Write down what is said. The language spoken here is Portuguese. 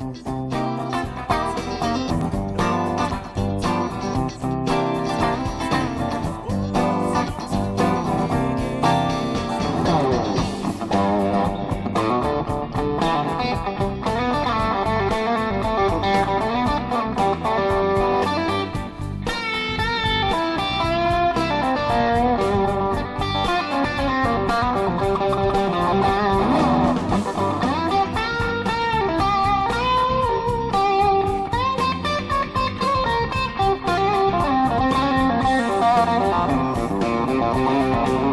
Música Música